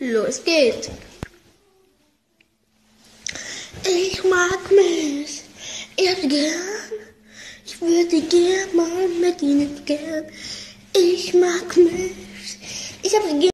Los geht's. Ich mag mich. Ich gern. Ich würde gern mal mit ihnen gern. Ich mag mich. Ich habe gern.